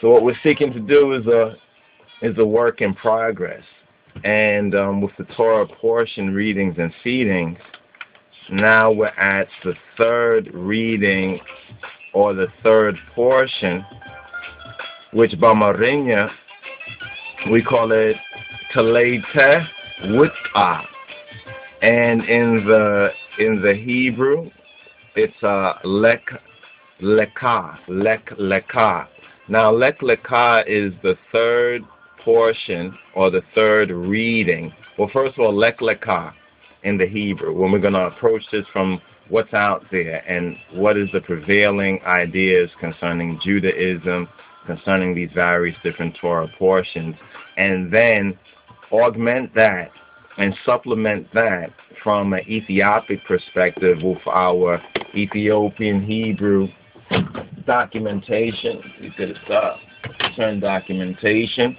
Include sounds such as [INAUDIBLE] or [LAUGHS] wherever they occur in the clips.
So what we're seeking to do is a is a work in progress, and um, with the Torah portion readings and feedings, now we're at the third reading or the third portion, which Bamarinya we call it Talete Wit'ah. And in the in the Hebrew, it's uh, lek lekah, lek lekah. Now, lek lekah is the third portion or the third reading. Well, first of all, lek lekah in the Hebrew. When we're going to approach this from what's out there and what is the prevailing ideas concerning Judaism, concerning these various different Torah portions, and then augment that and supplement that from an Ethiopic perspective with our Ethiopian Hebrew documentation. We could uh, turn documentation,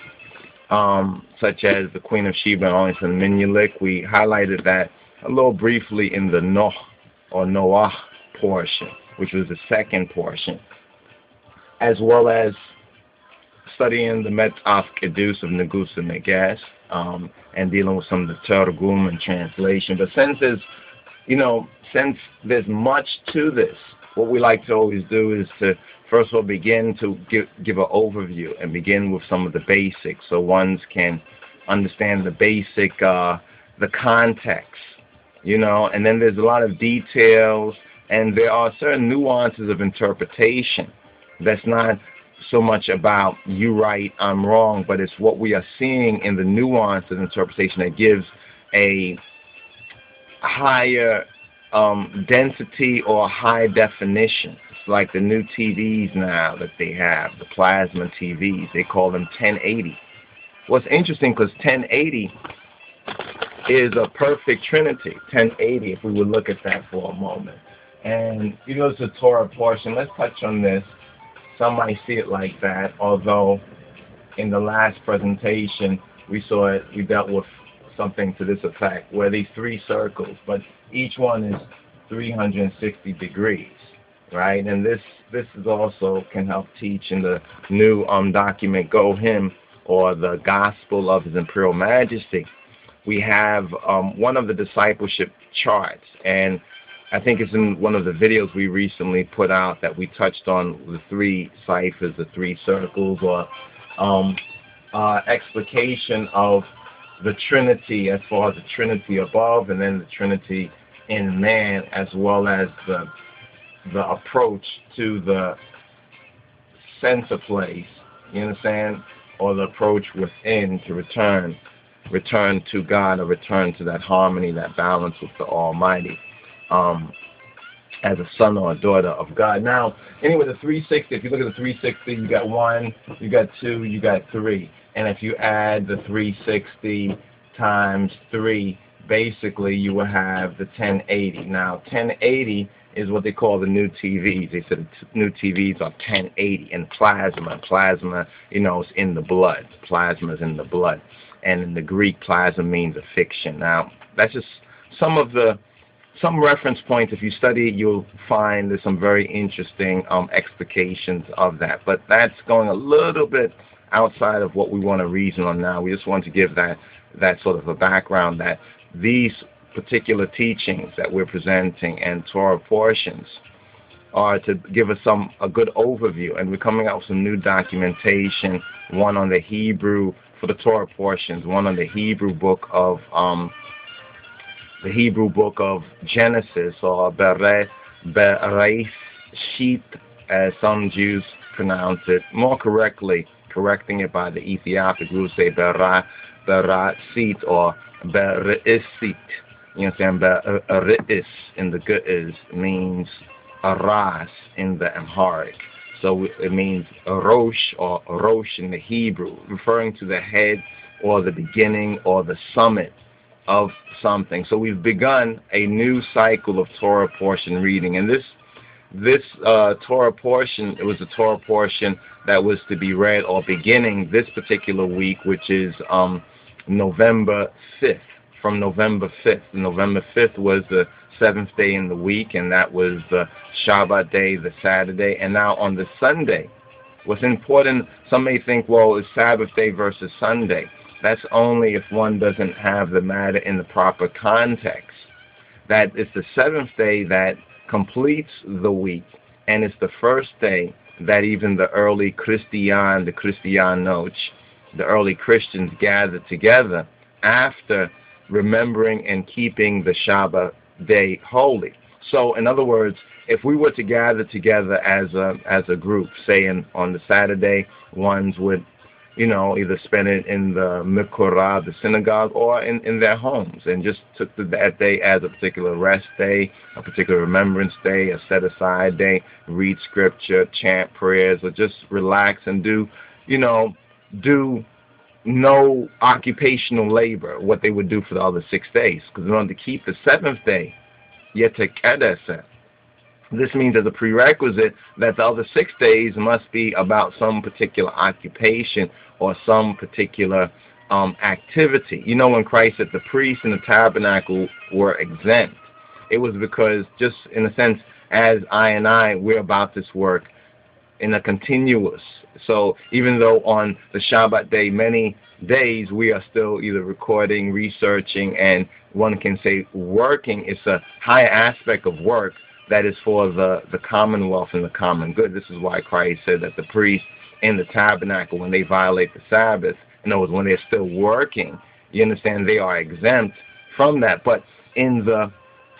um, such as the Queen of Sheba and Onyx and Menelik. We highlighted that a little briefly in the Noah or Noah portion, which was the second portion, as well as studying the Metaf Kedus of Negusa Neges um, and dealing with some of the Targum and translation. But since there's, you know, since there's much to this, what we like to always do is to first of all begin to give, give an overview and begin with some of the basics. So ones can understand the basic, uh, the context, you know, and then there's a lot of details and there are certain nuances of interpretation that's not so much about you right, I'm wrong, but it's what we are seeing in the nuance of interpretation that gives a higher um, density or high definition. It's like the new TVs now that they have, the plasma TVs. They call them 1080. What's interesting because 1080 is a perfect trinity. 1080, if we would look at that for a moment. And you know, it's a Torah portion. Let's touch on this some might see it like that, although in the last presentation we saw it, we dealt with something to this effect, where these three circles, but each one is 360 degrees, right? And this this is also can help teach in the new um, document Go Him or the Gospel of His Imperial Majesty. We have um, one of the discipleship charts, and I think it's in one of the videos we recently put out that we touched on the three ciphers, the three circles, or um, uh, explication of the Trinity as far as the Trinity above and then the Trinity in man, as well as the the approach to the center place. You understand? Or the approach within to return, return to God, or return to that harmony, that balance with the Almighty um, as a son or a daughter of God. Now, anyway, the 360, if you look at the 360, you got one, you got two, you got three. And if you add the 360 times three, basically you will have the 1080. Now, 1080 is what they call the new TVs. They said new TVs are 1080 and plasma. Plasma, you know, is in the blood. Plasma is in the blood. And in the Greek, plasma means a fiction. Now, that's just some of the some reference points, if you study you'll find there's some very interesting um, explications of that. But that's going a little bit outside of what we want to reason on now. We just want to give that, that sort of a background that these particular teachings that we're presenting and Torah portions are to give us some a good overview. And we're coming out with some new documentation, one on the Hebrew for the Torah portions, one on the Hebrew book of um, the Hebrew book of Genesis or Bereshit, as some Jews pronounce it. More correctly, correcting it by the Ethiopic, would say Berat, Berasit or Berisit. You understand? Beris in the Ge'ez means Aras in the Amharic. So it means Rosh or Rosh in the Hebrew, referring to the head or the beginning or the summit of something. So we've begun a new cycle of Torah portion reading, and this this uh, Torah portion it was a Torah portion that was to be read or beginning this particular week, which is um, November fifth. From November fifth, November fifth was the seventh day in the week, and that was the Shabbat day, the Saturday, and now on the Sunday, What's important, some may think, well, it's Sabbath day versus Sunday. That's only if one doesn't have the matter in the proper context. That it's the seventh day that completes the week, and it's the first day that even the early Christian, the Christian Christianos, the early Christians gathered together after remembering and keeping the Shabbat day holy. So, in other words, if we were to gather together as a as a group, say in, on the Saturday, ones would, you know, either spend it in the Mikorah, the synagogue, or in, in their homes, and just took the, that day as a particular rest day, a particular remembrance day, a set aside day, read scripture, chant prayers, or just relax and do, you know, do no occupational labor, what they would do for the other six days. Because in order to keep the seventh day, yet to yetekedeseh, this means as a prerequisite that the other six days must be about some particular occupation or some particular um, activity. You know, when Christ said the priests in the tabernacle were exempt, it was because, just in a sense, as I and I, we're about this work in a continuous. So even though on the Shabbat day, many days we are still either recording, researching, and one can say working, it's a higher aspect of work that is for the, the commonwealth and the common good. This is why Christ said that the priests in the tabernacle, when they violate the Sabbath, in other words, when they're still working, you understand they are exempt from that. But in the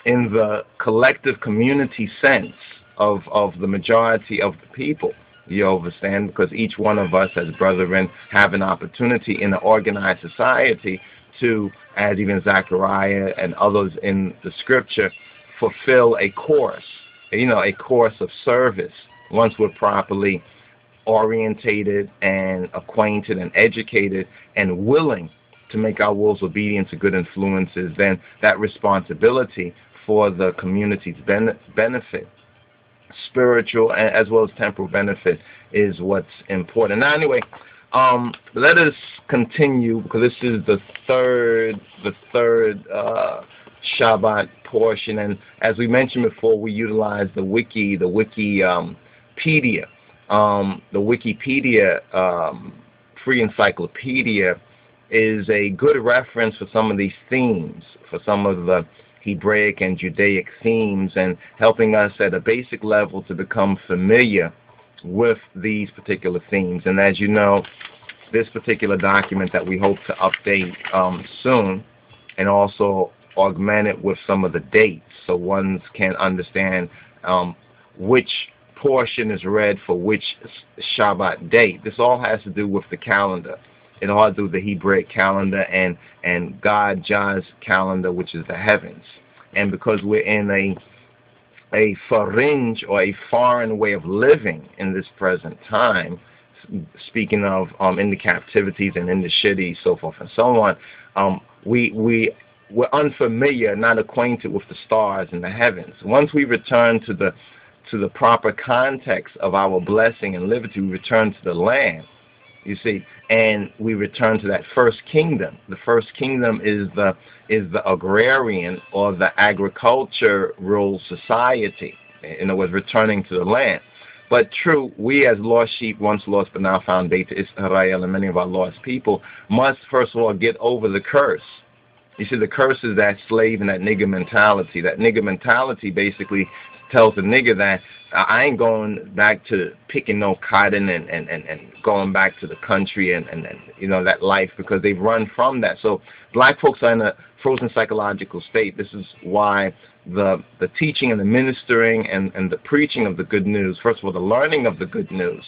in the collective community sense of, of the majority of the people, you understand? Because each one of us as brethren have an opportunity in an organized society to, as even Zechariah and others in the scripture, fulfill a course, you know, a course of service once we're properly orientated and acquainted and educated and willing to make our wills obedient to good influences, then that responsibility for the community's ben- benefit, spiritual as well as temporal benefit, is what's important. Now, anyway, um, let us continue because this is the third, the third uh, Shabbat portion. And as we mentioned before, we utilize the wiki, the Wikipedia. Um, the Wikipedia um, free encyclopedia is a good reference for some of these themes, for some of the Hebraic and Judaic themes, and helping us at a basic level to become familiar with these particular themes. And as you know, this particular document that we hope to update um, soon, and also augmented with some of the dates so ones can understand um, which portion is read for which Shabbat date. This all has to do with the calendar. It all has to do with the Hebraic calendar and, and God Jah's calendar, which is the heavens. And because we're in a a fringe or a foreign way of living in this present time, speaking of um, in the captivities and in the city, so forth and so on, um, we we we're unfamiliar, not acquainted with the stars and the heavens. Once we return to the to the proper context of our blessing and liberty, we return to the land. You see, and we return to that first kingdom. The first kingdom is the is the agrarian or the agricultural society. In other words, returning to the land. But true, we as lost sheep, once lost but now found, Beta Israel, and many of our lost people, must first of all get over the curse you see, the curse is that slave and that nigger mentality. That nigger mentality basically tells the nigger that I ain't going back to picking no cotton and, and, and, and going back to the country and, and, and, you know, that life because they've run from that. So black folks are in a frozen psychological state. This is why the, the teaching and the ministering and, and the preaching of the good news, first of all, the learning of the good news,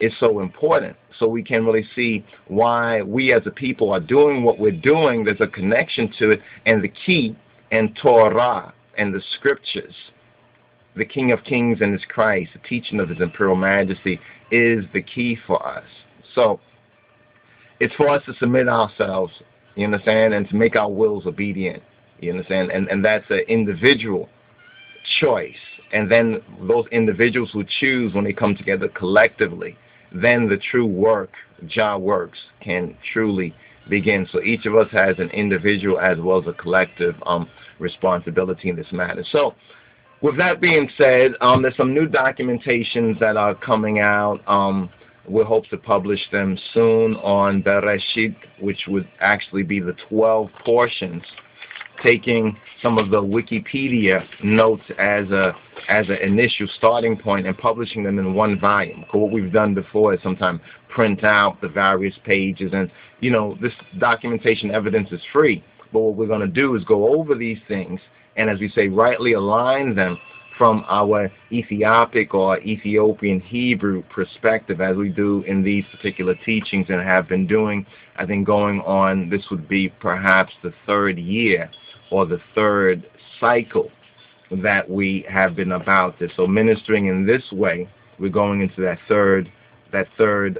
is so important. So we can really see why we as a people are doing what we're doing. There's a connection to it, and the key and Torah and the scriptures, the King of Kings and His Christ, the teaching of His Imperial Majesty, is the key for us. So it's for us to submit ourselves, you understand, and to make our wills obedient. You understand, and and that's an individual choice. And then those individuals who choose when they come together collectively then the true work, Jah works, can truly begin. So each of us has an individual as well as a collective um, responsibility in this matter. So with that being said, um, there's some new documentations that are coming out. Um, we hope to publish them soon on Bereshit, which would actually be the 12 portions, taking some of the Wikipedia notes as a as an initial starting point and publishing them in one volume. What we've done before is sometimes print out the various pages, and you know this documentation evidence is free. But what we're going to do is go over these things and, as we say, rightly align them from our Ethiopic or Ethiopian Hebrew perspective, as we do in these particular teachings and have been doing. I think going on, this would be perhaps the third year or the third cycle that we have been about this. So ministering in this way, we're going into that third that third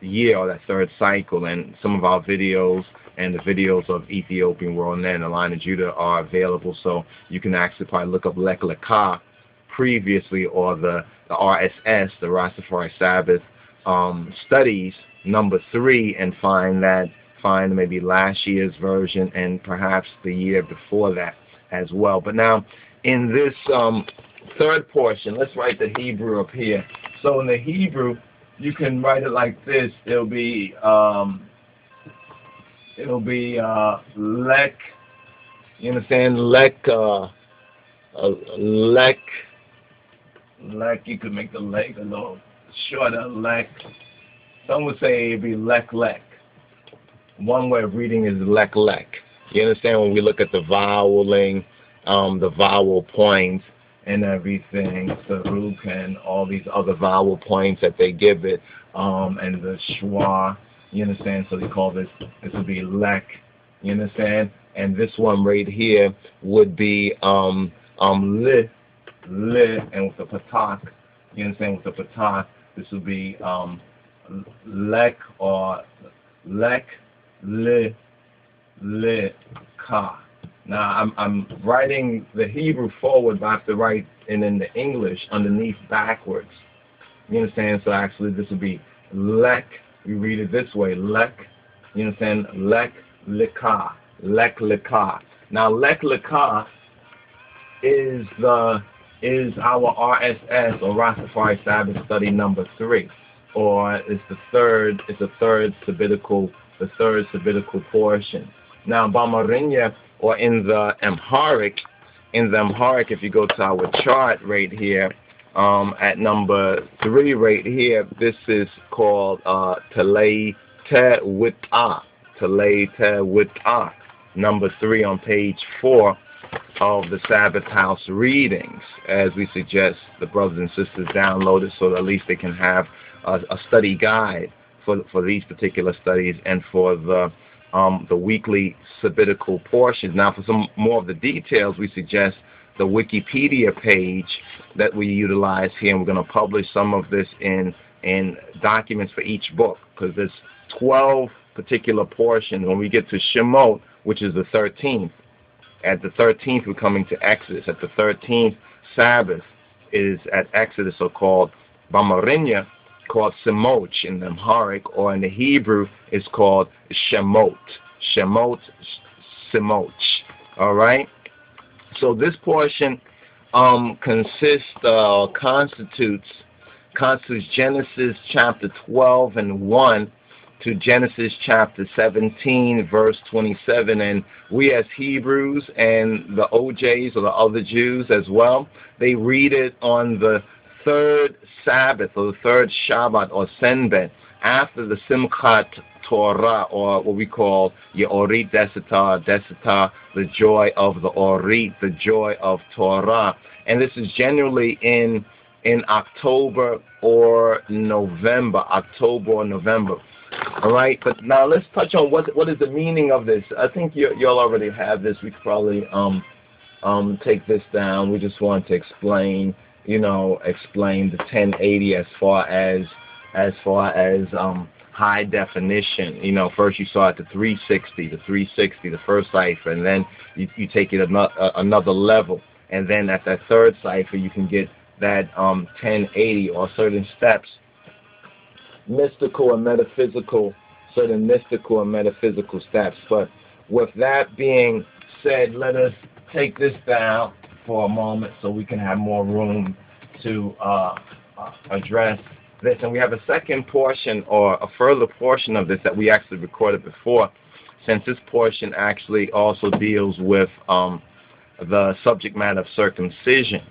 year or that third cycle, and some of our videos and the videos of Ethiopian World Net and the Lion of Judah are available. So you can actually probably look up Lek Lekah previously or the, the RSS, the Rastafari Sabbath um, studies number three and find that find maybe last year's version and perhaps the year before that as well. But now in this um, third portion, let's write the Hebrew up here. So in the Hebrew, you can write it like this. It'll be um, it'll be uh, lek. You understand? Lek. Uh, uh, lek. Lek. You could make the leg a little shorter. Lek. Some would say it'd be lek lek. One way of reading is lek lek. You understand when we look at the voweling, um, the vowel points and everything, the Saruk and all these other vowel points that they give it, um, and the schwa you understand? So they call this, this would be lek. You understand? And this one right here would be um, um, li, li, and with the patak. You understand? With the patak, this would be um, lek or lek, li, li, ka. Now I'm I'm writing the Hebrew forward, but I have to write and then the English underneath backwards. You understand? So actually this would be lek You read it this way, lek, you understand, lek likah, lek likah. Now lek likah is the is our RSS or Rastafari Sabbath study number three, or it's the third, it's the third sabbatical, the third sabbatical portion. Now Bamarinya or in the Amharic, in the Amharic, if you go to our chart right here, um, at number three right here, this is called uh, Talei Te Wit'ah. Talei Te Wit'ah. Number three on page four of the Sabbath House readings, as we suggest the brothers and sisters download it so that at least they can have a, a study guide for, for these particular studies and for the um, the weekly sabbatical portions. Now, for some more of the details, we suggest the Wikipedia page that we utilize here, and we're going to publish some of this in in documents for each book because there's 12 particular portions. When we get to Shemot, which is the 13th, at the 13th we're coming to Exodus. At the 13th Sabbath is at Exodus, so called Bamarinya, called Semoch in the Amharic, or in the Hebrew it's called Shemot. Shemot, Semoch. All right. So this portion um, consists uh, constitutes constitutes Genesis chapter 12 and 1 to Genesis chapter 17 verse 27 and we as Hebrews and the OJs or the other Jews as well they read it on the third Sabbath or the third Shabbat or Senbet after the Simchat Torah, or what we call Yeorit Desita, Desita, the joy of the Orit, the joy of Torah. And this is generally in in October or November, October or November. All right, but now let's touch on what what is the meaning of this. I think you you all already have this. We could probably um um take this down. We just want to explain, you know, explain the 1080 as far as as far as um, high definition. You know, first you saw at the 360, the 360, the first cipher, and then you, you take it another, uh, another level. And then at that third cipher, you can get that um, 1080 or certain steps, mystical and metaphysical, certain mystical and metaphysical steps. But with that being said, let us take this down for a moment so we can have more room to uh, uh, address this. And we have a second portion or a further portion of this that we actually recorded before, since this portion actually also deals with um, the subject matter of circumcision.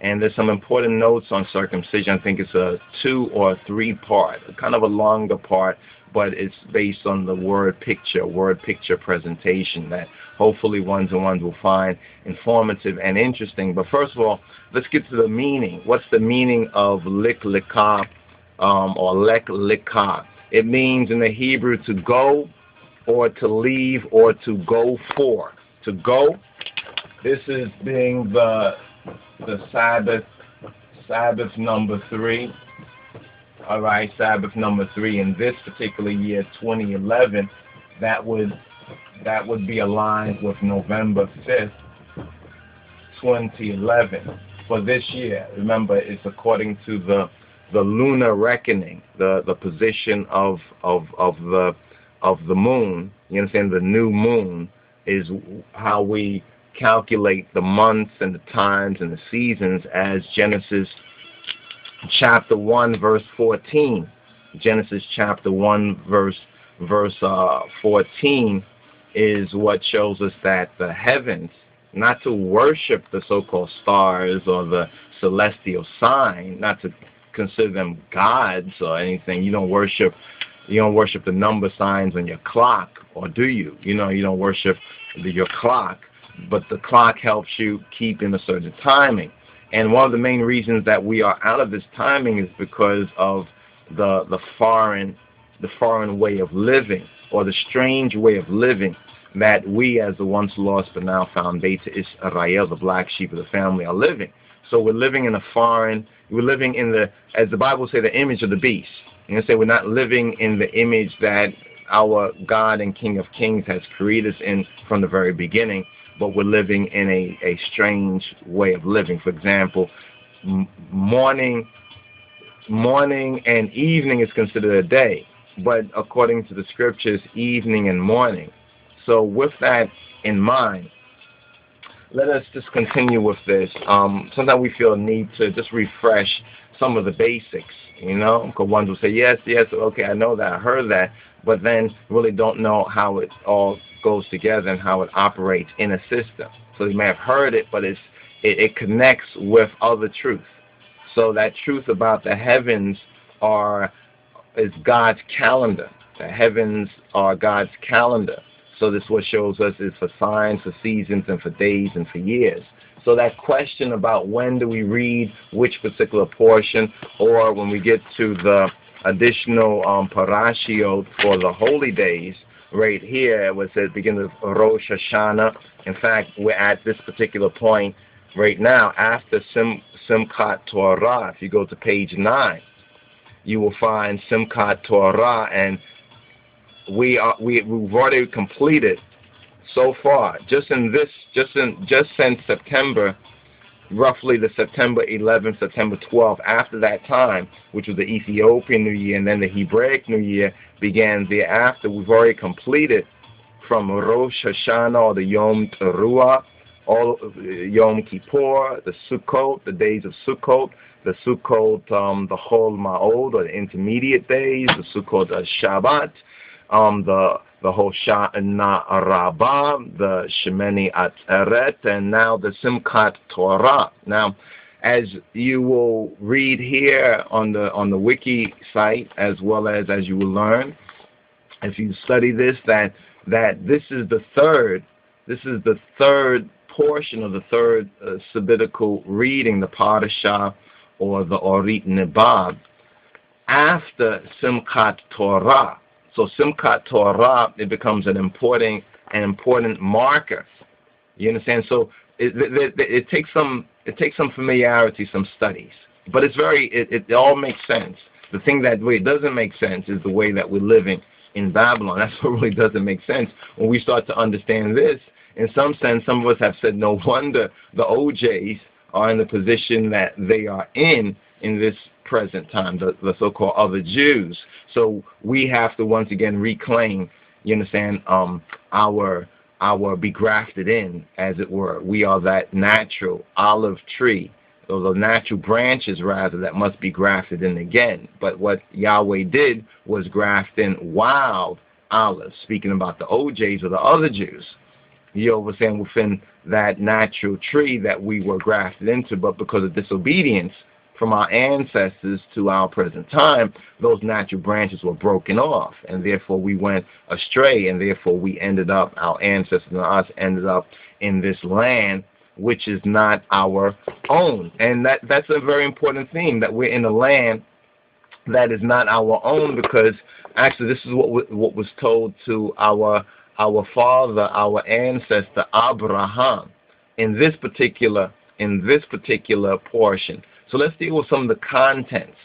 And there's some important notes on circumcision. I think it's a two or three part, kind of a longer part, but it's based on the word picture, word picture presentation that hopefully ones and ones will find informative and interesting. But first of all, let's get to the meaning. What's the meaning of lik likah um, or lek likah? It means in the Hebrew to go or to leave or to go for. To go, this is being the the Sabbath, Sabbath number three. All right, Sabbath number three in this particular year, 2011, that would that would be aligned with November 5th, 2011 for this year. Remember, it's according to the the lunar reckoning, the the position of of of the of the moon. You understand? The new moon is how we calculate the months and the times and the seasons as Genesis chapter 1 verse 14. Genesis chapter 1 verse verse uh, 14 is what shows us that the heavens, not to worship the so-called stars or the celestial sign, not to consider them gods or anything. You don't worship you don't worship the number signs on your clock, or do you? You know, you don't worship the, your clock but the clock helps you keep in a certain timing. And one of the main reasons that we are out of this timing is because of the the foreign the foreign way of living or the strange way of living that we as the once lost but now found Beta Israel, the black sheep of the family, are living. So we're living in a foreign, we're living in the, as the Bible say, the image of the beast. And say we're not living in the image that our God and King of Kings has created us in from the very beginning but we're living in a, a strange way of living. For example, morning, morning and evening is considered a day, but according to the scriptures, evening and morning. So with that in mind, let us just continue with this. Um, sometimes we feel a need to just refresh some of the basics, you know, because ones will say, yes, yes, okay, I know that, I heard that, but then really don't know how it all goes together and how it operates in a system. So you may have heard it, but it's, it, it connects with other truth. So that truth about the heavens are is God's calendar. The heavens are God's calendar. So this what shows us is for signs, for seasons, and for days and for years. So that question about when do we read which particular portion, or when we get to the additional um, for the holy days, right here It was at the beginning of Rosh Hashanah. In fact, we're at this particular point right now after Sim, Simchat Torah. If you go to page 9, you will find Simchat Torah, and we are, we, we've already completed so far, just in this, just in, just since September, roughly the September 11th, September 12th, after that time, which was the Ethiopian New Year and then the Hebraic New Year began thereafter, we've already completed from Rosh Hashanah or the Yom Teruah, all Yom Kippur, the Sukkot, the days of Sukkot, the Sukkot, um, the Chol Ma'od, or the intermediate days, the Sukkot uh, Shabbat, um, the the Hoshana Rabbah, the Shemini Atzeret, and now the Simchat Torah. Now, as you will read here on the on the wiki site, as well as as you will learn, if you study this, that that this is the third, this is the third portion of the third uh, sabbatical reading, the Parashah or the Orit Nebab, after Simchat Torah. So Simchat Torah, it becomes an important, an important marker. You understand? So it, it, it, takes some, it takes some familiarity, some studies, but it's very, it, it all makes sense. The thing that way doesn't make sense is the way that we're living in Babylon. [LAUGHS] That's what really doesn't make sense. When we start to understand this, in some sense, some of us have said, no wonder the OJs are in the position that they are in in this present time, the, the so-called other Jews. So we have to once again reclaim, you understand, um, our our be grafted in, as it were. We are that natural olive tree or the natural branches rather that must be grafted in again. But what Yahweh did was graft in wild olives, speaking about the OJs or the other Jews. Yahweh was saying within that natural tree that we were grafted into, but because of disobedience from our ancestors to our present time, those natural branches were broken off, and therefore we went astray, and therefore we ended up, our ancestors and us ended up in this land which is not our own. And that, that's a very important theme that we're in a land that is not our own because actually this is what what was told to our our father, our ancestor Abraham in this particular in this particular portion. So let's deal with some of the contents.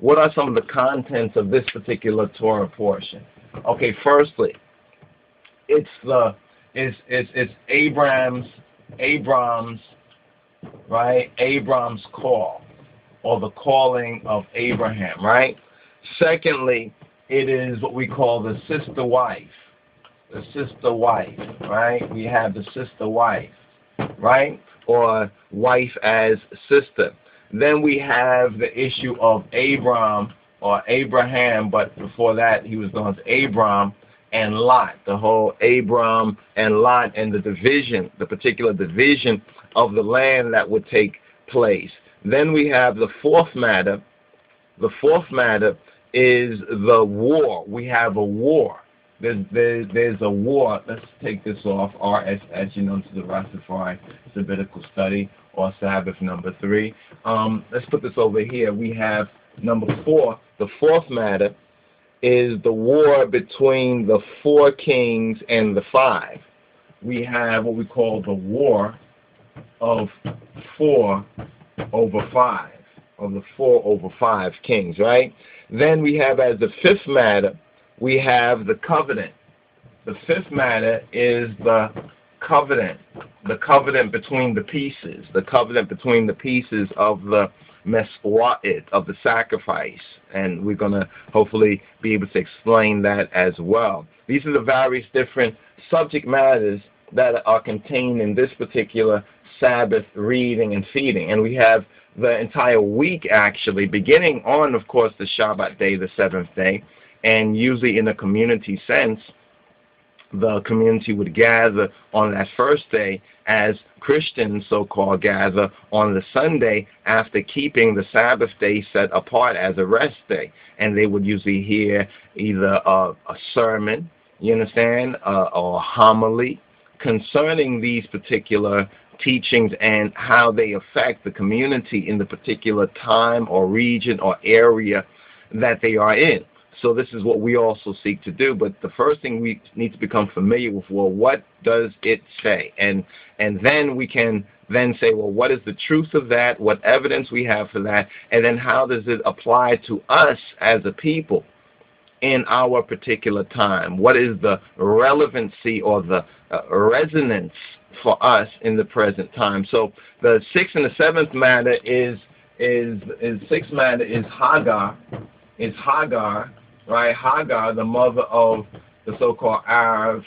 What are some of the contents of this particular Torah portion? Okay, firstly, it's the it's it's, it's Abraham's Abram's, right? Abram's call or the calling of Abraham, right? Secondly, it is what we call the sister wife. The sister wife, right? We have the sister wife, right? Or wife as sister. Then we have the issue of Abram or Abraham, but before that he was known as Abram and Lot, the whole Abram and Lot and the division, the particular division of the land that would take place. Then we have the fourth matter. The fourth matter is the war. We have a war. There's, there's, there's a war. Let's take this off. RSS, you know, to the Rastafari Sabbatical Study or Sabbath number three. Um, let's put this over here. We have number four, the fourth matter is the war between the four kings and the five. We have what we call the war of four over five, of the four over five kings, right? Then we have as the fifth matter, we have the covenant. The fifth matter is the covenant, the covenant between the pieces, the covenant between the pieces of the meswa'it, of the sacrifice. And we're going to hopefully be able to explain that as well. These are the various different subject matters that are contained in this particular Sabbath reading and feeding. And we have the entire week actually, beginning on, of course, the Shabbat day, the seventh day, and usually in a community sense, the community would gather on that first day as Christians, so called, gather on the Sunday after keeping the Sabbath day set apart as a rest day. And they would usually hear either a, a sermon, you understand, uh, or a homily concerning these particular teachings and how they affect the community in the particular time or region or area that they are in. So this is what we also seek to do. But the first thing we need to become familiar with, well, what does it say? And and then we can then say, well, what is the truth of that? What evidence we have for that? And then how does it apply to us as a people in our particular time? What is the relevancy or the uh, resonance for us in the present time? So the sixth and the seventh matter is is is sixth matter is Hagar, is Hagar right? Hagar, the mother of the so-called Arabs,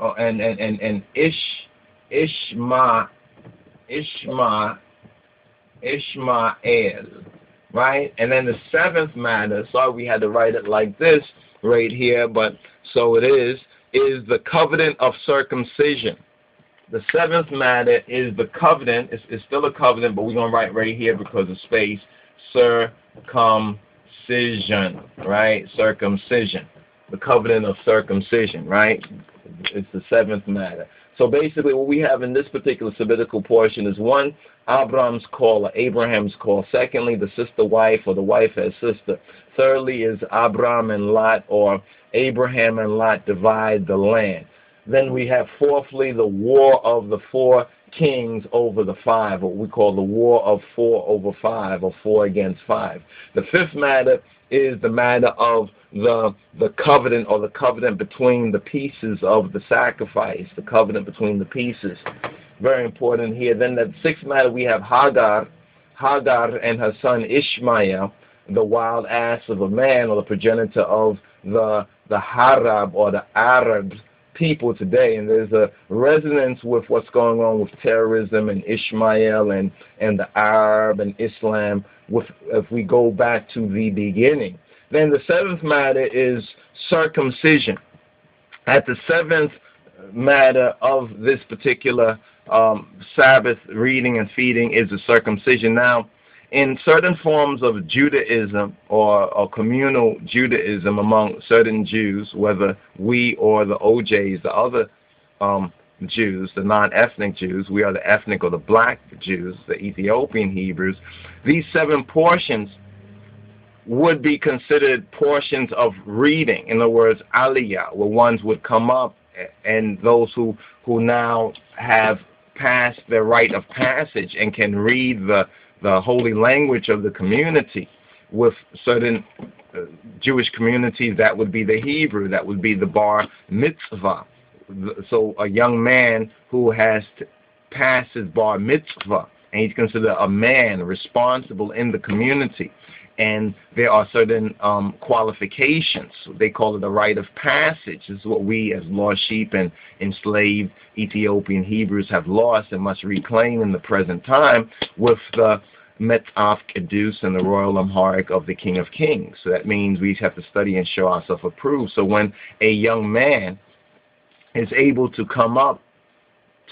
uh, and, and, and, and Ish, Ishma, Ishma, Ishmael, right? And then the seventh matter, sorry we had to write it like this right here, but so it is, is the covenant of circumcision. The seventh matter is the covenant, it's, it's still a covenant, but we're going to write right here because of space, circumcision circumcision, right? Circumcision. The covenant of circumcision, right? It's the seventh matter. So basically, what we have in this particular sabbatical portion is one, Abraham's call or Abraham's call. Secondly, the sister wife or the wife as sister. Thirdly, is Abraham and Lot or Abraham and Lot divide the land. Then we have fourthly the war of the four kings over the five, what we call the war of four over five, or four against five. The fifth matter is the matter of the the covenant or the covenant between the pieces of the sacrifice, the covenant between the pieces. Very important here. Then the sixth matter we have Hagar, Hagar and her son Ishmael, the wild ass of a man or the progenitor of the the Harab or the Arabs people today, and there's a resonance with what's going on with terrorism and Ishmael and, and the Arab and Islam with, if we go back to the beginning. Then the seventh matter is circumcision. At the seventh matter of this particular um, Sabbath reading and feeding is the circumcision. Now, in certain forms of Judaism or, or, communal Judaism among certain Jews, whether we or the OJs, the other um, Jews, the non-ethnic Jews, we are the ethnic or the black Jews, the Ethiopian Hebrews, these seven portions would be considered portions of reading. In other words, aliyah, where ones would come up and those who, who now have passed their rite of passage and can read the the holy language of the community with certain uh, Jewish communities that would be the Hebrew, that would be the bar mitzvah. So a young man who has passed his bar mitzvah and he's considered a man responsible in the community. And there are certain um, qualifications. They call it a rite of passage. This is what we, as lost sheep and enslaved Ethiopian Hebrews, have lost and must reclaim in the present time with the Metzaf Kedus and the Royal Amharic of the King of Kings. So that means we have to study and show ourselves approved. So when a young man is able to come up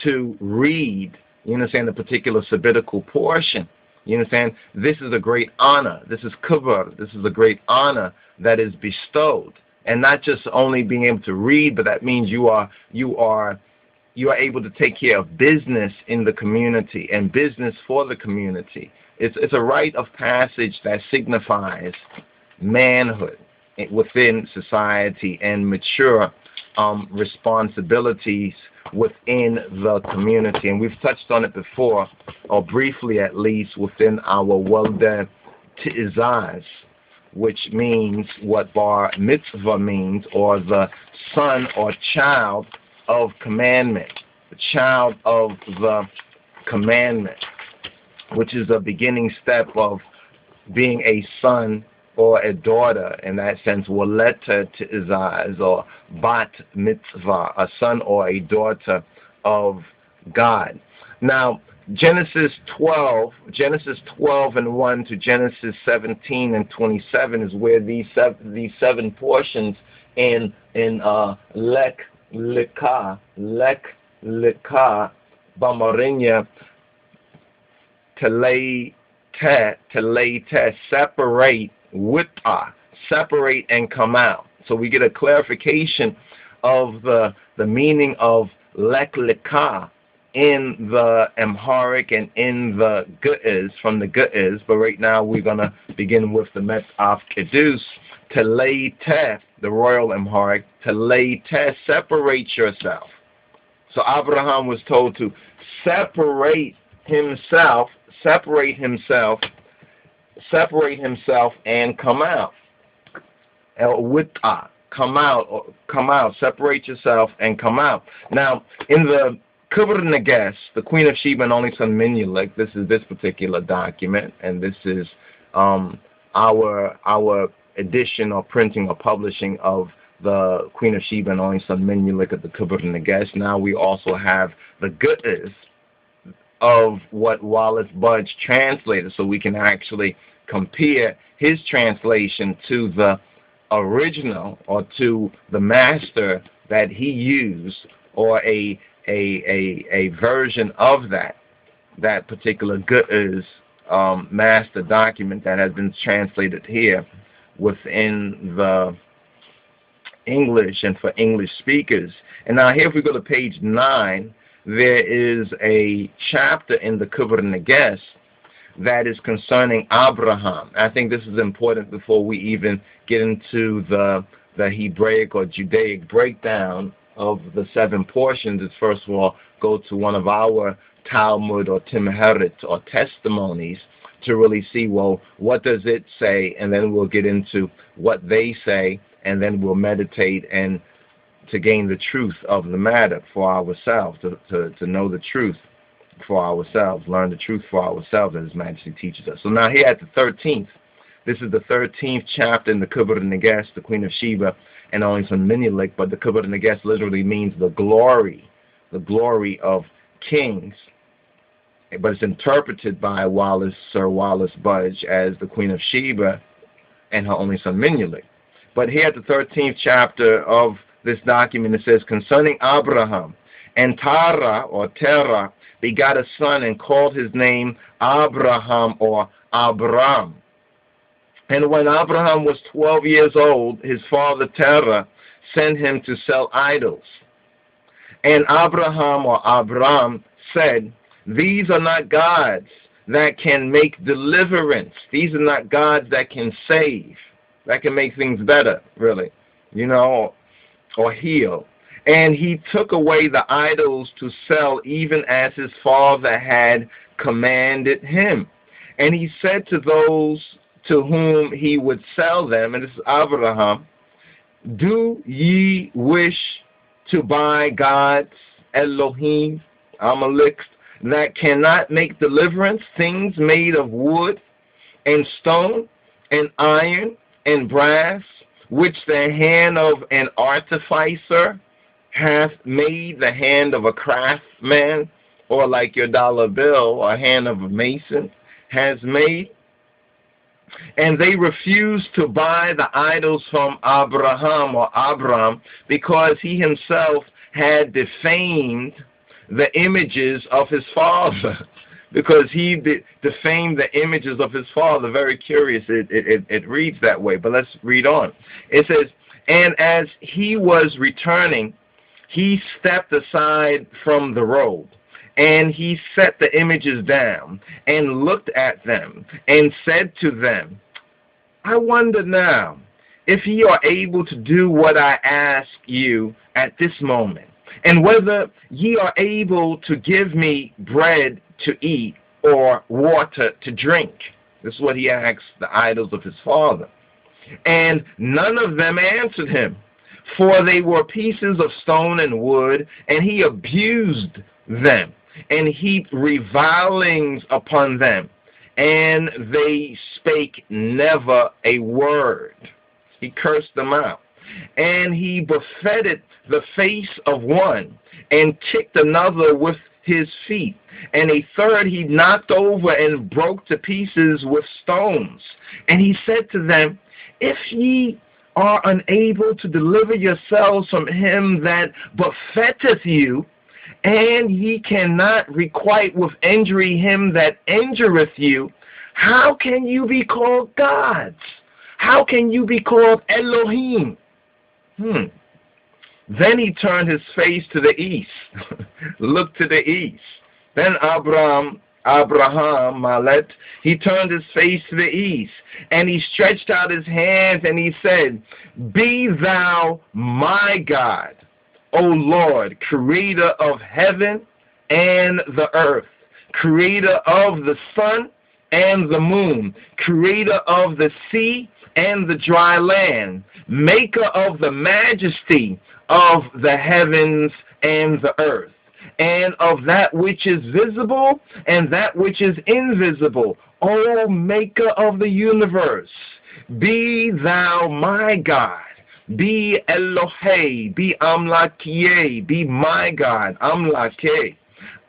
to read, you understand, the particular sabbatical portion, you understand, this is a great honor. This is kavod. This is a great honor that is bestowed. And not just only being able to read, but that means you are you are you are able to take care of business in the community and business for the community. It's, it's a rite of passage that signifies manhood within society and mature um, responsibilities within the community. And we've touched on it before, or briefly at least, within our Walda Ti'izaz, which means what bar mitzvah means, or the son or child of commandment, the child of the commandment which is a beginning step of being a son or a daughter in that sense, waleta izaz or bat mitzvah, a son or a daughter of God. Now, Genesis 12, Genesis 12 and 1 to Genesis 17 and 27 is where these seven, these seven portions in in uh, Lek Lika Lek Lika Bamarinya telay te, separate wita, uh, separate and come out. So we get a clarification of the, the meaning of leklika in the Amharic and in the Ge'ez, from the Ge'ez, but right now we're going to begin with the Met of Kedus, Telay Te, the Royal Amharic, Telay Te, separate yourself. So Abraham was told to separate himself separate himself, separate himself and come out. Wita, come out, come out, separate yourself and come out. Now, in the Kebra Nagast, the Queen of Sheba and only son Menelik, this is this particular document, and this is um, our our edition or printing or publishing of the Queen of Sheba and only son Menelik at the Kebra Nagast. Now we also have the Ge'ez, of what Wallis Budge translated so we can actually compare his translation to the original or to the master that he used or a a a, a version of that that particular Ge'ez um, master document that has been translated here within the English and for English speakers. And now here if we go to page 9, there is a chapter in the Kebra Nagast that is concerning Abraham. I think this is important before we even get into the the Hebraic or Judaic breakdown of the seven portions. Is first of all go to one of our Talmud or Timheret or testimonies to really see well what does it say, and then we'll get into what they say, and then we'll meditate and to gain the truth of the matter for ourselves, to, to, to know the truth for ourselves, learn the truth for ourselves as His Majesty teaches us. So now here at the 13th, This is the 13th chapter in the Kebra Nagast, the Queen of Sheba, and only some Menelik, but the Kebra Nagast literally means the glory, the glory of kings. But it's interpreted by Wallis, Sir Wallis Budge as the Queen of Sheba and her only son Menelik. But here at the 13th chapter of this document, it says, concerning Abraham, and Tara or Terah begot a son and called his name Abraham or Abram. And when Abraham was 12 years old, his father Terah sent him to sell idols. And Abraham or Abram said, These are not gods that can make deliverance. These are not gods that can save, that can make things better, really, you know, or heal. And he took away the idols to sell, even as his father had commanded him. And he said to those to whom he would sell them, and this is Abraham, do ye wish to buy gods, Elohim, Amalek, that cannot make deliverance, things made of wood and stone and iron and brass, which the hand of an artificer hath made the hand of a craftsman, or like your dollar bill, a hand of a mason has made. And they refused to buy the idols from Abraham or Abram because he himself had defamed the images of his father. [LAUGHS] because he defamed the images of his father. Very curious. It, it, it reads that way. But let's read on. It says, And as he was returning, he stepped aside from the road and he set the images down and looked at them and said to them, I wonder now if ye are able to do what I ask you at this moment, and whether ye are able to give me bread to eat or water to drink. This is what he asked the idols of his father. And none of them answered him for they were pieces of stone and wood, and he abused them, and heaped revilings upon them, and they spake never a word. He cursed them out. And he buffeted the face of one, and kicked another with his feet, and a third he knocked over and broke to pieces with stones. And he said to them, If ye are unable to deliver yourselves from him that buffeteth you, and ye cannot requite with injury him that injureth you, how can you be called gods? How can you be called Elohim? Hmm. Then he turned his face to the east, [LAUGHS] looked to the east. Then Abraham Abraham, Malet, he turned his face to the east, and he stretched out his hands, and he said, Be thou my God, O Lord, creator of heaven and the earth, creator of the sun and the moon, creator of the sea and the dry land, maker of the majesty of the heavens and the earth and of that which is visible and that which is invisible. O Maker of the universe, be thou my God. Be Elohe, be Amlakie, be my God, Amlake.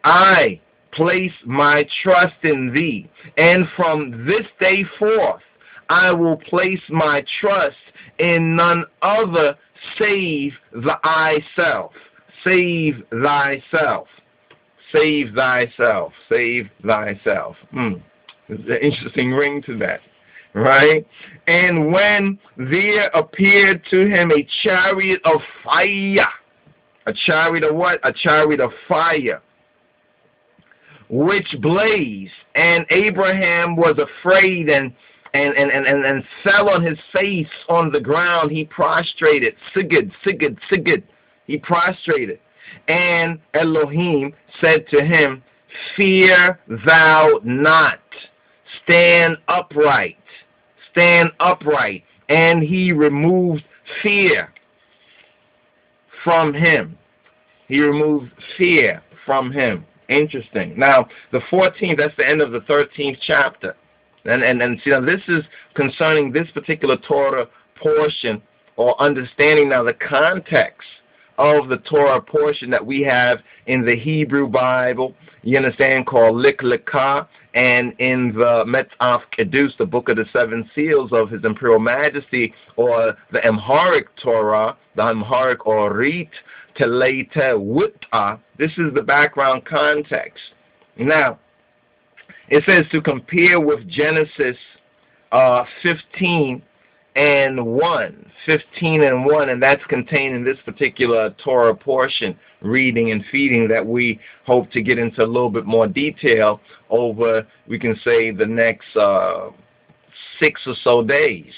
I place my trust in thee, and from this day forth I will place my trust in none other save the I self. Save thyself. Save thyself. Save thyself. Hmm. There's an interesting ring to that. Right? And when there appeared to him a chariot of fire, a chariot of what? A chariot of fire, which blazed, and Abraham was afraid and and, and, and, and, fell on his face on the ground. He prostrated. Sigid, Sigid, Sigid. He prostrated. And Elohim said to him, Fear thou not. Stand upright. Stand upright. And he removed fear from him. He removed fear from him. Interesting. Now, the 14th, that's the end of the 13th chapter. And, and, and see, now this is concerning this particular Torah portion or understanding now the context of the Torah portion that we have in the Hebrew Bible, you understand, called Lech Lecha, and in the Metzaf Kedus, the Book of the Seven Seals of His Imperial Majesty, or the Amharic Torah, the Amharic Orit, Telete Wutta. This is the background context. Now, it says to compare with Genesis uh, 15 and 1. 15 and 1, and that's contained in this particular Torah portion, reading and feeding, that we hope to get into a little bit more detail over, we can say, the next uh, six or so days.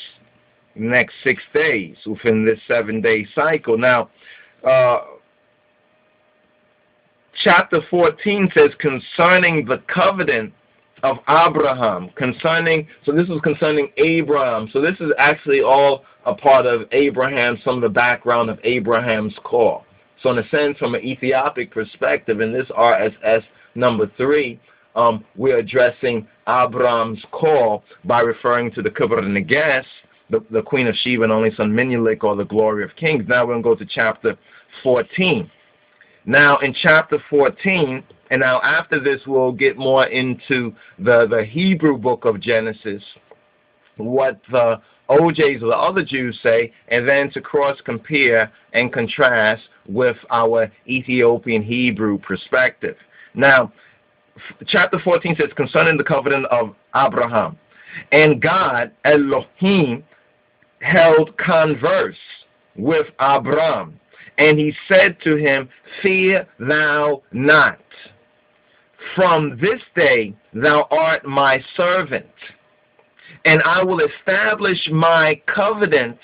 Next six days within this seven day cycle. Now, uh, chapter 14 says, concerning the covenant of Abraham concerning, so this is concerning Abraham. So this is actually all a part of Abraham, some of the background of Abraham's call. So in a sense, from an Ethiopic perspective, in this RSS number three, um, we're addressing Abraham's call by referring to the and the the, the Queen of Sheba and only son Menelik, or the Glory of Kings. Now we're going to go to chapter 14. Now in chapter 14, and now after this, we'll get more into the, the Hebrew book of Genesis, what the OJs or the other Jews say, and then to cross compare and contrast with our Ethiopian Hebrew perspective. Now, chapter 14 says, concerning the covenant of Abraham, and God, Elohim, held converse with Abram, and he said to him, Fear thou not from this day thou art my servant, and I will establish my covenant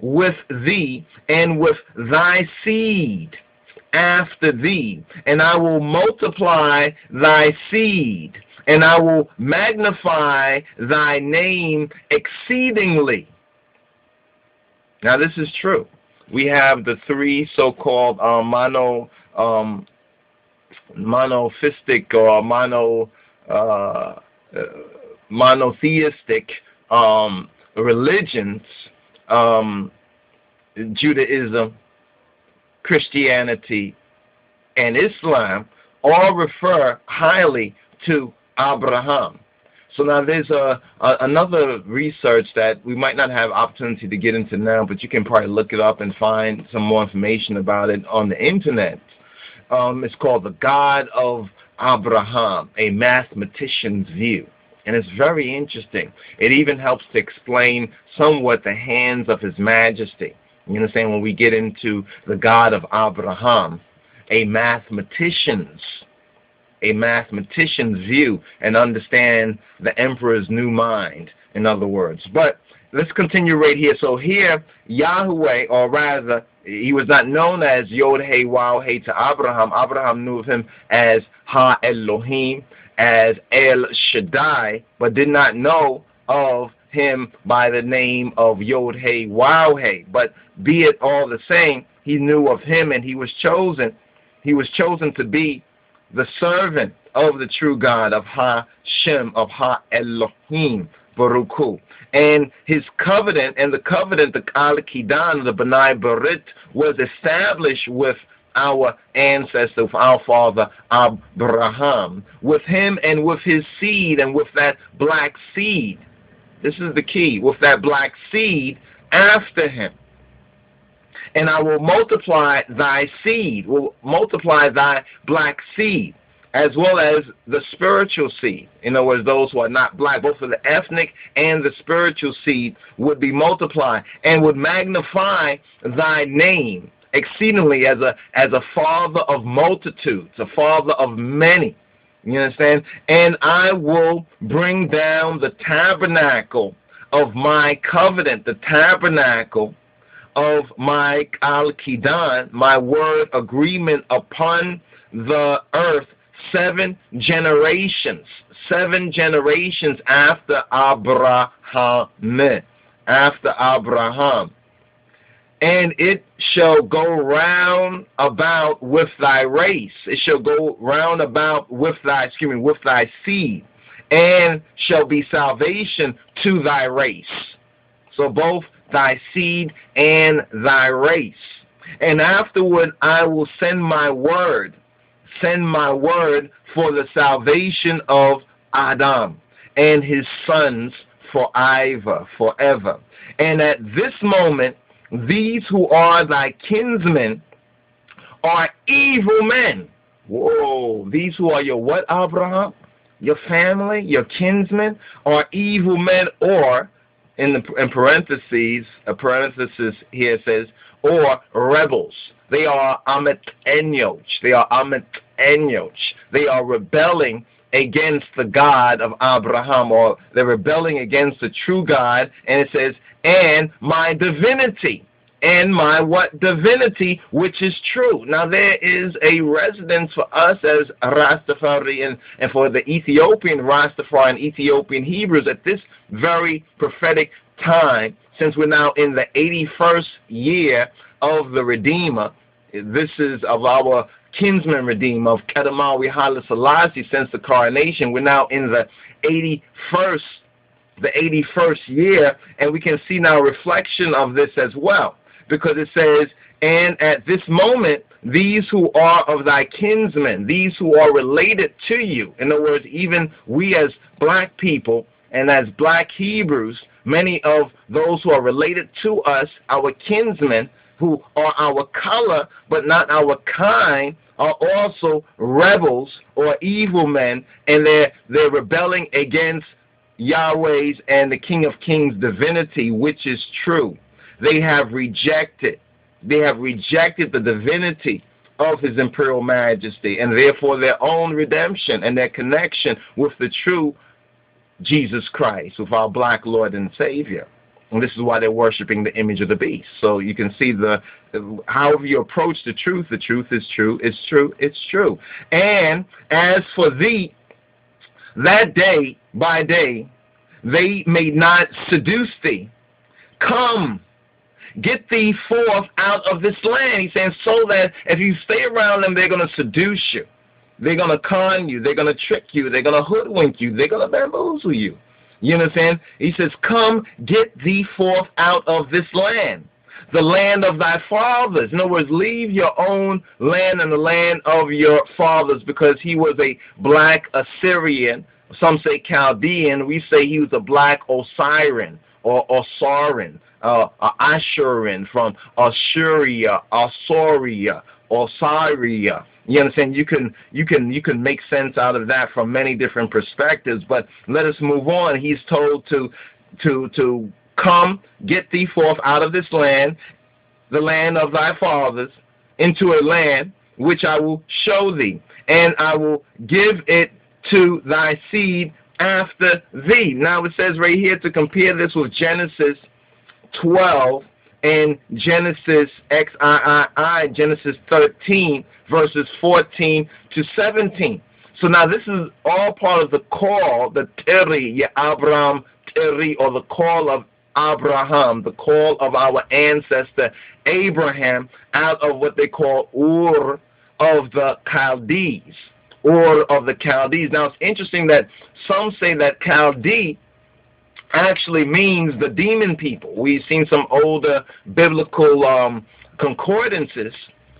with thee and with thy seed after thee, and I will multiply thy seed, and I will magnify thy name exceedingly. Now, this is true. We have the three so called um, mono um, monotheistic or mono uh, uh, monotheistic um, religions, um, Judaism, Christianity, and Islam all refer highly to Abraham. So now there's a, a, another research that we might not have opportunity to get into now, but you can probably look it up and find some more information about it on the internet. Um, it's called The God of Abraham, a mathematician's view. And it's very interesting. It even helps to explain somewhat the hands of His Majesty. You understand when we get into the God of Abraham, a mathematician's a mathematician's view and understand the emperor's new mind, in other words. But let's continue right here. So here, Yahweh, or rather, he was not known as Yod Hey Wow Hey to Abraham. Abraham knew of him as Ha Elohim, as El Shaddai, but did not know of him by the name of Yod Hey Wow Hey. But be it all the same, he knew of him and he was chosen. He was chosen to be the servant of the true God of Ha Shem, of Ha Elohim, Baruchu and his covenant and the covenant, the Al the Benai Berit, was established with our ancestor, our father Abraham, with him and with his seed and with that black seed. This is the key, with that black seed after him. And I will multiply thy seed, will multiply thy black seed as well as the spiritual seed. In other words, those who are not black, both of the ethnic and the spiritual seed would be multiplied and would magnify thy name exceedingly as a as a father of multitudes, a father of many. You understand? And I will bring down the tabernacle of my covenant, the tabernacle of my Al Kidan, my word agreement upon the earth seven generations, seven generations after Abraham, after Abraham. And it shall go round about with thy race. It shall go round about with thy, excuse me, with thy seed. and shall be salvation to thy race. So both thy seed and thy race. And afterward I will send my word, send my word for the salvation of Adam and his sons forever, forever. And at this moment, these who are thy kinsmen are evil men. Whoa, these who are your what, Abraham? Your family, your kinsmen are evil men, or in the in parentheses, a parenthesis here says, or rebels. They are Amet Enoch. They are Amet Enoch. They are rebelling against the God of Abraham, or they're rebelling against the true God, and it says, and my divinity. And my what divinity, which is true. Now there is a residence for us as Rastafari and, and for the Ethiopian Rastafari and Ethiopian Hebrews at this very prophetic time, since we're now in the 81st year of the Redeemer. This is of our kinsman redeemer of Kedemawi Haile Selassie since the coronation. We're now in the 81st, the 81st year, and we can see now reflection of this as well, because it says, and at this moment, these who are of thy kinsmen, these who are related to you, in other words, even we as black people and as black Hebrews, many of those who are related to us, our kinsmen, who are our color but not our kind, are also rebels or evil men, and they're they're rebelling against Yahweh's and the King of Kings divinity, which is true. They have rejected. They have rejected the divinity of his imperial majesty and therefore their own redemption and their connection with the true Jesus Christ, with our black Lord and Savior. And this is why they're worshiping the image of the beast. So you can see the however you approach the truth, the truth is true, it's true, it's true. And as for thee, that day by day, they may not seduce thee. Come, get thee forth out of this land. He's saying so that if you stay around them, they're going to seduce you. They're going to con you. They're going to trick you. They're going to hoodwink you. They're going to bamboozle you. You understand? He says, Come, get thee forth out of this land, the land of thy fathers. In other words, leave your own land and the land of your fathers because he was a black Assyrian. Some say Chaldean. We say he was a black Osirian or Osaran, uh, Ashurin from Assyria, Assyria, Osiria. You understand? You can you can you can make sense out of that from many different perspectives. But let us move on. He's told to to to come, get thee forth out of this land, the land of thy fathers, into a land which I will show thee, and I will give it to thy seed after thee. Now it says right here to compare this with Genesis 12 and Genesis XIII, Genesis 13, verses 14 to 17. So now this is all part of the call, the Teri, Abraham Teri, or the call of Abraham, the call of our ancestor Abraham out of what they call Ur of the Chaldees, Ur of the Chaldees. Now it's interesting that some say that Chaldee actually means the demon people. We've seen some older biblical um, concordances,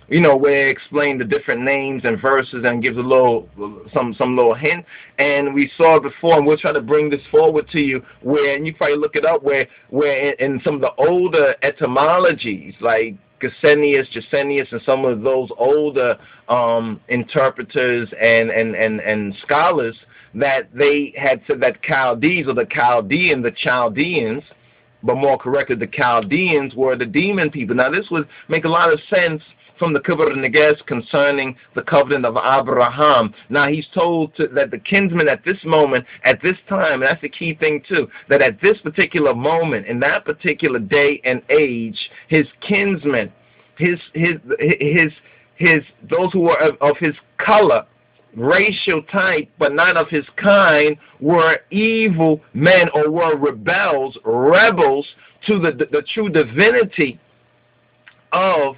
you know, where it explain the different names and verses and gives a little some some little hint. And we saw before, and we'll try to bring this forward to you. Where and you probably look it up, where where in, in some of the older etymologies, like Gesenius, Gesenius, and some of those older um, interpreters and, and, and, and scholars that they had said that Chaldees or the Chaldean, the Chaldeans, but more correctly, the Chaldeans were the demon people. Now, this would make a lot of sense from the Kebra Nagast concerning the covenant of Abraham. Now, he's told to, that the kinsman at this moment, at this time, and that's the key thing too, that at this particular moment, in that particular day and age, his kinsmen, his his his his those who were of, of his color racial type, but not of his kind, were evil men or were rebels, rebels to the, the, the true divinity of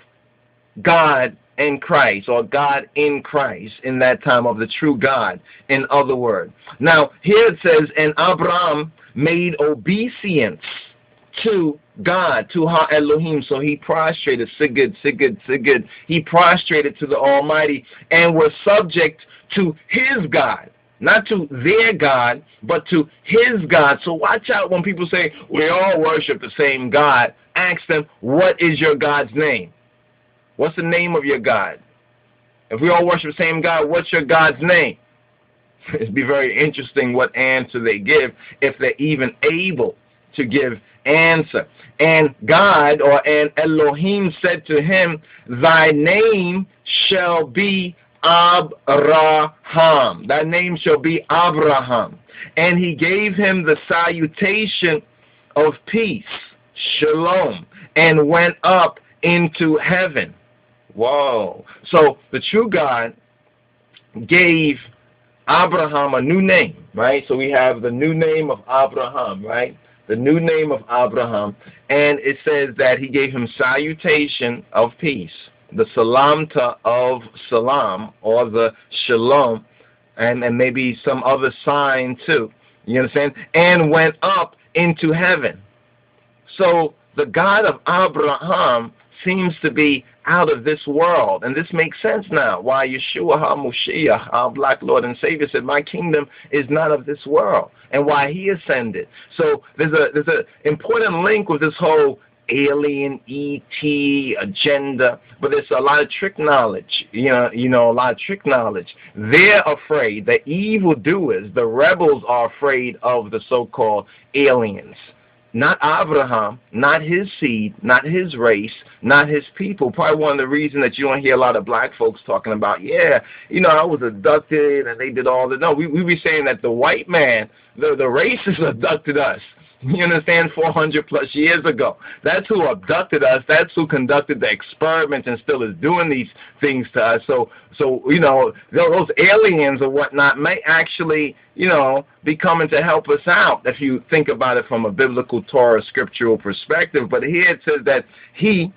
God and Christ, or God in Christ in that time of the true God, in other words. Now, here it says, and Abraham made obeisance to God, to Ha Elohim. So he prostrated, Sigurd, Sigurd, Sigurd. He prostrated to the Almighty and was subject to his God. Not to their God, but to his God. So watch out when people say, we all worship the same God. Ask them, what is your God's name? What's the name of your God? If we all worship the same God, what's your God's name? [LAUGHS] It'd be very interesting what answer they give if they're even able to give answer. And God or and Elohim said to him, Thy name shall be Abraham. Thy name shall be Abraham. And he gave him the salutation of peace, shalom, and went up into heaven. Whoa. So the true God gave Abraham a new name, right? So we have the new name of Abraham, right? The new name of Abraham. And it says that he gave him salutation of peace, the salamta of salam, or the shalom, and, and maybe some other sign too. You understand? And went up into heaven. So the God of Abraham seems to be out of this world. And this makes sense now why Yeshua HaMashiach, our black Lord and Savior, said, My kingdom is not of this world, and why he ascended. So there's a there's an important link with this whole alien ET agenda, but there's a lot of trick knowledge, you know, you know, a lot of trick knowledge. They're afraid, the evildoers, the rebels are afraid of the so-called aliens not Abraham, not his seed, not his race, not his people. Probably one of the reasons that you don't hear a lot of black folks talking about, yeah, you know, I was abducted and they did all the. No, we we be saying that the white man, the the racists [LAUGHS] abducted us. You understand? 400 plus years ago. That's who abducted us. That's who conducted the experiments and still is doing these things to us. So, so you know, those aliens or whatnot may actually, you know, be coming to help us out if you think about it from a biblical Torah scriptural perspective. But here it says that he,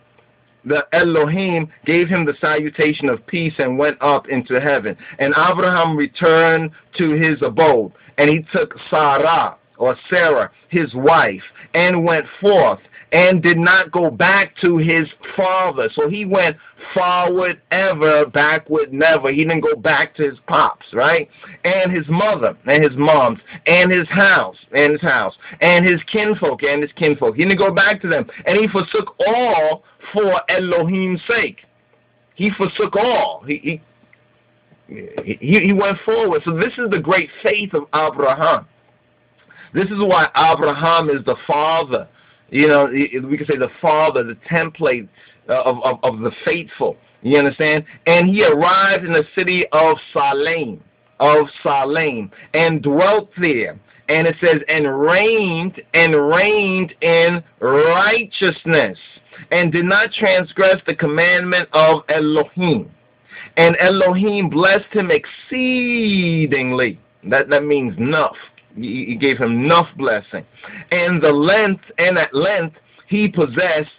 the Elohim gave him the salutation of peace and went up into heaven. And Abraham returned to his abode, and he took Sarah, or Sarah, his wife, and went forth and did not go back to his father. So he went forward ever, backward never. He didn't go back to his pops, right? And his mother and his moms and his house and his house and his kinfolk and his kinfolk. He didn't go back to them. And he forsook all for Elohim's sake. He forsook all. He, he, he, he went forward. So this is the great faith of Abraham. This is why Abraham is the father. You know, we could say the father, the template uh, of, of, of the faithful. You understand? And he arrived in the city of Salem, of Salem, and dwelt there. And it says, and reigned, and reigned in righteousness, and did not transgress the commandment of Elohim. And Elohim blessed him exceedingly. That, that means enough he gave him enough blessing. And the length, and at length, he possessed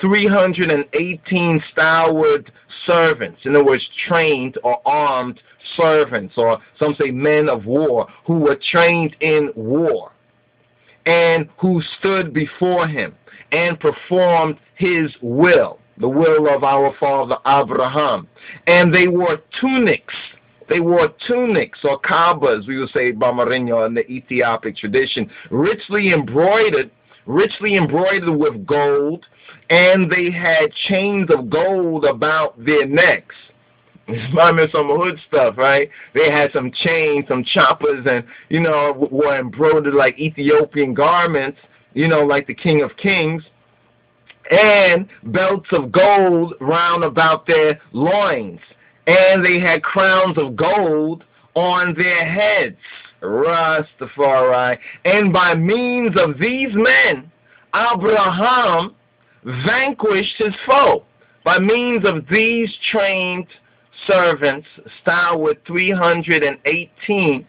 318 stalwart servants, in other words, trained or armed servants, or some say men of war, who were trained in war, and who stood before him and performed his will, the will of our father Abraham. And they wore tunics they wore tunics or kabas, we would say Bamarinho in the Ethiopic tradition, richly embroidered, richly embroidered with gold, and they had chains of gold about their necks. [LAUGHS] Me of some hood stuff, right? They had some chains, some choppers, and, you know, were embroidered like Ethiopian garments, you know, like the King of Kings and belts of gold round about their loins and they had crowns of gold on their heads. Rastafari. And by means of these men, Abraham vanquished his foe. By means of these trained servants, stalwart 318,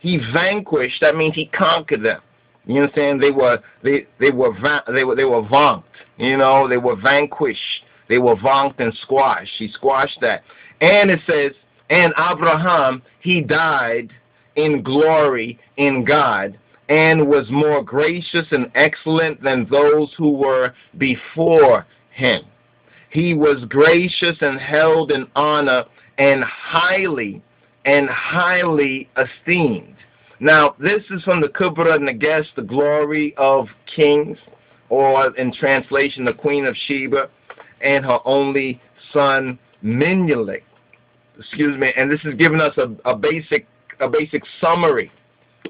he vanquished, that means he conquered them. You understand? They were they they were they were they were vanked. You know, they were vanquished They were vonked and squashed. She squashed that. And it says, and Abraham, he died in glory in God and was more gracious and excellent than those who were before him. He was gracious and held in honor and highly and highly esteemed. Now, this is from the Kebra Nagast, the glory of kings, or in translation, the Queen of Sheba, and her only son, Menelik. Excuse me, and this is giving us a, a basic a basic summary.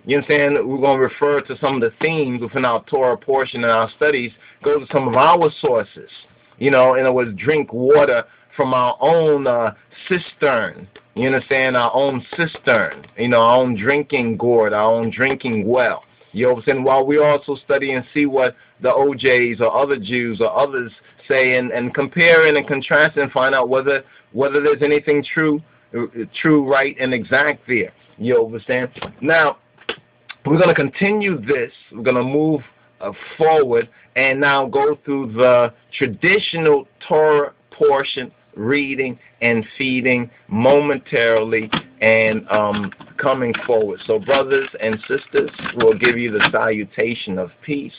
You understand? We're going to refer to some of the themes within our Torah portion in our studies, go to some of our sources. You know, in other words, drink water from our own uh, cistern. You understand? Our own cistern. You know, our own drinking gourd, our own drinking well. You understand? While we also study and see what the OJs or other Jews or others say and, and compare and contrast and find out whether whether there's anything true, true, right, and exact there. You understand? Now, we're going to continue this. We're going to move uh, forward and now go through the traditional Torah portion, reading and feeding momentarily and um, coming forward. So, brothers and sisters, we'll give you the salutation of peace.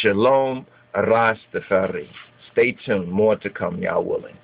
Shalom, Rastafari. Stay tuned. More to come, y'all willing.